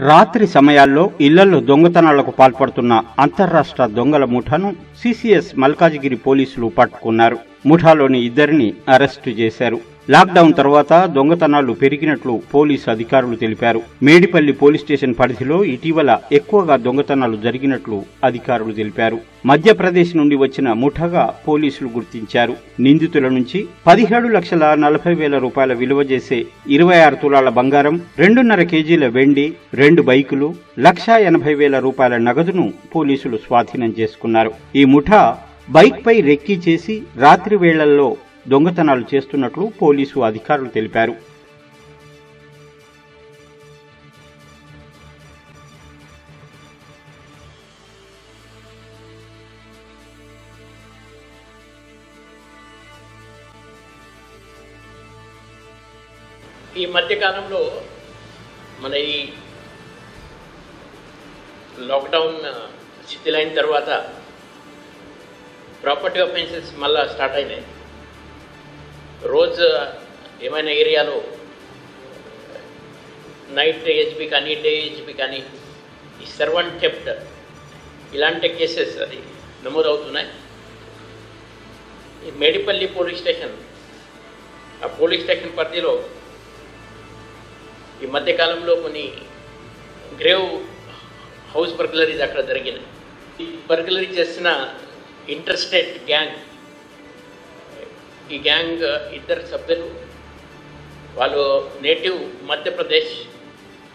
రాత్రి సమయాల్లో ఇళ్ళలో దొంగతనాలకు పాల్పడుతున్న అంతర్రాష్ట్ర దొంగల ముఠాను సిసిఎస్ మల్కాజిగిరి పోలీసులు పట్టుకున్నారు. ముఠాలోని ఇద్దరిని అరెస్టు చేశారు. లాక్డౌన్ తర్వాత దొంగతనాలు పెరిగినట్లు పోలీసు అధికారులు తెలిపారు. మేడిపల్లి పోలీస్ స్టేషన్ పరిధిలో ఇటీవల ఎక్కువగా దొంగతనాలు జరిగినట్లు అధికారులు తెలిపారు. మధ్యప్రదేశ్ నుండి వచ్చిన ముఠగా పోలీసులు గుర్తించారు. నిందితుల నుంచి పదిహేడు లక్షల నలభై వేల రూపాయల విలువ చేసే ఇరవై ఆరు తులాల బంగారం రెండున్నర కేజీల వెండి రెండు బైకులు లక్షా ఎనభై వేల రూపాయల నగదును పోలీసులు స్వాధీనం చేసుకున్నారు. ఈ ముఠా బైక్ పై రెక్కీ చేసి రాత్రి వేళల్లో దొంగతనాలు చేస్తున్నట్లు పోలీసు అధికారులు తెలిపారు. ఈ మధ్యకాలంలో మన ఈ లాక్డౌన్ శిథిలైన తర్వాత ప్రాపర్టీ అఫెన్సెస్ మళ్ళా స్టార్ట్ అయినాయి. రోజు ఏమైనా ఏరియాలో నైట్ హెచ్పి కానీ డే హెచ్పి కానీ ఈ సర్వెంట్ థెఫ్ట్ ఇలాంటి కేసెస్ అది నమోదవుతున్నాయి. ఈ మేడిపల్లి పోలీస్ స్టేషన్ ఆ పోలీస్ స్టేషన్ పరిధిలో ఈ మధ్యకాలంలో కొన్ని గ్రేవ్ హౌస్ బర్గ్లరీస్ అక్కడ జరిగినాయి. ఈ బర్గ్లరీ చేసిన ఇంటర్స్టేట్ గ్యాంగ్ ఈ గ్యాంగ్ ఇద్దరు సభ్యులు వాళ్ళు నేటివ్ మధ్యప్రదేశ్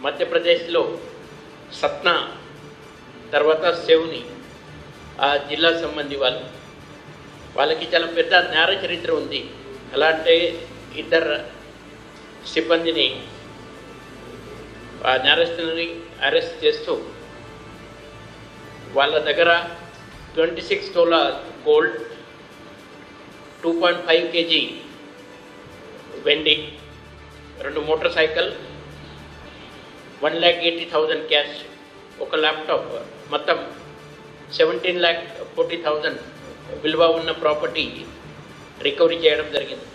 మధ్యప్రదేశ్లో సత్నా తర్వాత సెవుని ఆ జిల్లా సంబంధి వాళ్ళు. వాళ్ళకి చాలా పెద్ద నేర చరిత్ర ఉంది. ఎలా అంటే ఇద్దరు సిబ్బందిని ఆ నేరస్తులని అరెస్ట్ చేస్తూ వాళ్ళ దగ్గర twenty six tola gold two point five KG వెండి రెండు motorcycle one lakh eighty thousand cash ఒక ల్యాప్టాప్ మొత్తం సెవెంటీన్ ల్యాక్ ఫోర్టీ థౌజండ్ విలువ ఉన్న ప్రాపర్టీ రికవరీ చేయడం జరిగింది.